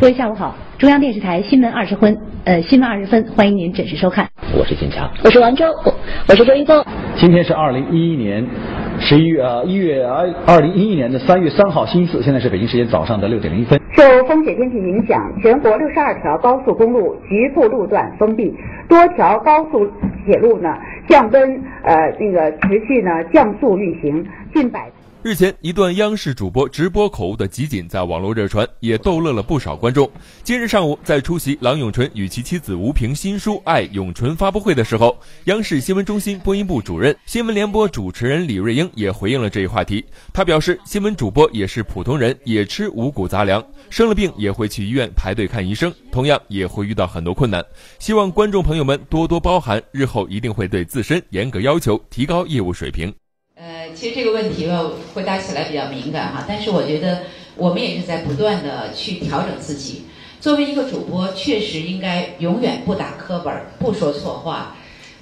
各位下午好，中央电视台新闻二十分，呃，新闻二十分，欢迎您准时收看。我是金强，我是王周，我是周一峰。今天是二零一一年十一月啊一月二二零一一年的三月三号星期四，现在是北京时间早上的六点零一分。受风雪天气影响，全国六十二条高速公路局部路段封闭，多条高速铁路呢降温呃那个持续呢降速运行，近百。日前，一段央视主播直播口误的集锦在网络热传，也逗乐了不少观众。今日上午，在出席郎永淳与其妻子吴萍新书《爱永淳》发布会的时候，央视新闻中心播音部主任、新闻联播主持人李瑞英也回应了这一话题。他表示，新闻主播也是普通人，也吃五谷杂粮，生了病也会去医院排队看医生，同样也会遇到很多困难。希望观众朋友们多多包涵，日后一定会对自身严格要求，提高业务水平。呃，其实这个问题吧，回答起来比较敏感哈，但是我觉得我们也是在不断的去调整自己。作为一个主播，确实应该永远不打磕本，不说错话。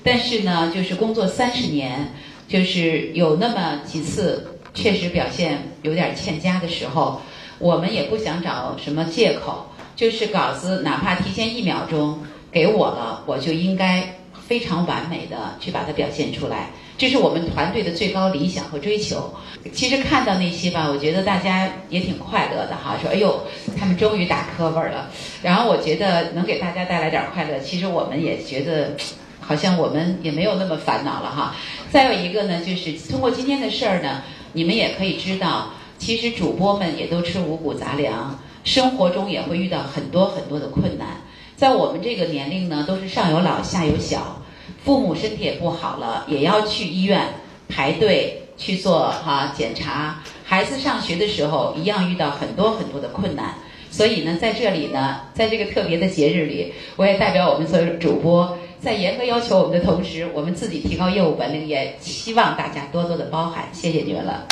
但是呢，就是工作三十年，就是有那么几次确实表现有点欠佳的时候，我们也不想找什么借口，就是稿子哪怕提前一秒钟给我了，我就应该非常完美的去把它表现出来。这是我们团队的最高理想和追求。其实看到那些吧，我觉得大家也挺快乐的哈。说哎呦，他们终于打磕巴了。然后我觉得能给大家带来点快乐，其实我们也觉得好像我们也没有那么烦恼了哈。再有一个呢，就是通过今天的事儿呢，你们也可以知道，其实主播们也都吃五谷杂粮，生活中也会遇到很多很多的困难。在我们这个年龄呢，都是上有老下有小。父母身体也不好了，也要去医院排队去做哈检查。孩子上学的时候，一样遇到很多很多的困难。所以呢，在这里呢，在这个特别的节日里，我也代表我们所有主播，在严格要求我们的同时，我们自己提高业务本领，也希望大家多多的包涵。谢谢你们了，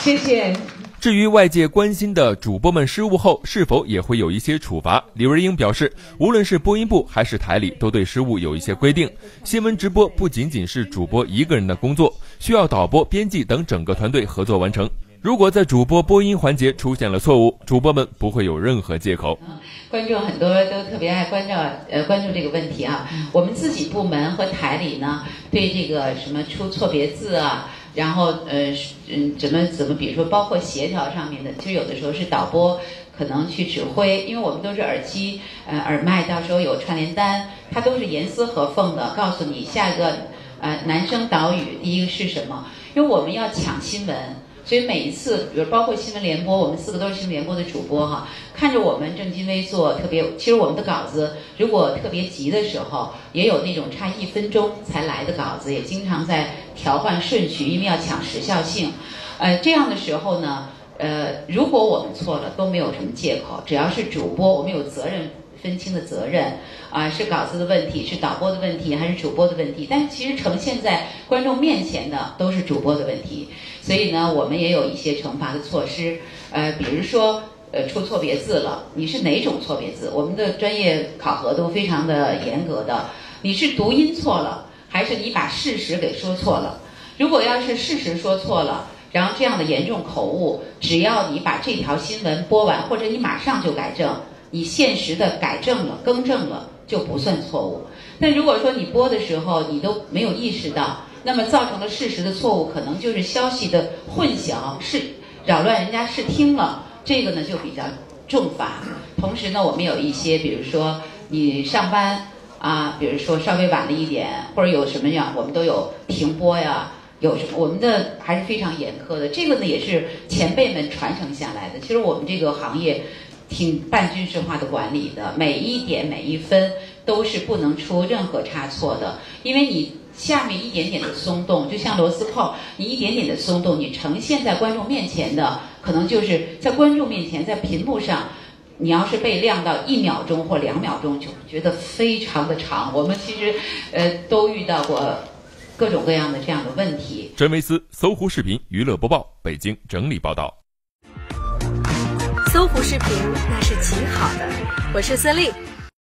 谢谢。至于外界关心的主播们失误后是否也会有一些处罚，李瑞英表示，无论是播音部还是台里，都对失误有一些规定。新闻直播不仅仅是主播一个人的工作，需要导播、编辑等整个团队合作完成。如果在主播播音环节出现了错误，主播们不会有任何借口。观众很多都特别爱关照呃关注这个问题啊。我们自己部门和台里呢，对这个什么出错别字啊。然后，呃，嗯，怎么怎么，比如说，包括协调上面的，其实有的时候是导播可能去指挥，因为我们都是耳机，呃，耳麦，到时候有串联单，它都是严丝合缝的，告诉你下一个，呃，男生导语第一个是什么，因为我们要抢新闻。所以每一次，比如包括新闻联播，我们四个都是新闻联播的主播哈，看着我们郑金威做特别，其实我们的稿子如果特别急的时候，也有那种差一分钟才来的稿子，也经常在调换顺序，因为要抢时效性。呃，这样的时候呢，呃，如果我们错了，都没有什么借口，只要是主播，我们有责任。分清的责任啊，是稿子的问题，是导播的问题，还是主播的问题？但其实呈现在观众面前的都是主播的问题，所以呢，我们也有一些惩罚的措施。呃，比如说，呃，出错别字了，你是哪种错别字？我们的专业考核都非常的严格的。你是读音错了，还是你把事实给说错了？如果要是事实说错了，然后这样的严重口误，只要你把这条新闻播完，或者你马上就改正。你现实的改正了、更正了，就不算错误。但如果说你播的时候你都没有意识到，那么造成了事实的错误，可能就是消息的混淆，是扰乱人家视听了。这个呢就比较重罚。同时呢，我们有一些，比如说你上班啊，比如说稍微晚了一点，或者有什么样，我们都有停播呀，有什么我们的还是非常严苛的。这个呢也是前辈们传承下来的。其实我们这个行业。挺半军事化的管理的，每一点每一分都是不能出任何差错的，因为你下面一点点的松动，就像螺丝扣，你一点点的松动，你呈现在观众面前的，可能就是在观众面前，在屏幕上，你要是被亮到一秒钟或两秒钟，就觉得非常的长。我们其实，呃，都遇到过各种各样的这样的问题。真维斯，搜狐视频娱乐播报，北京整理报道。搜狐视频那是极好的，我是孙俪。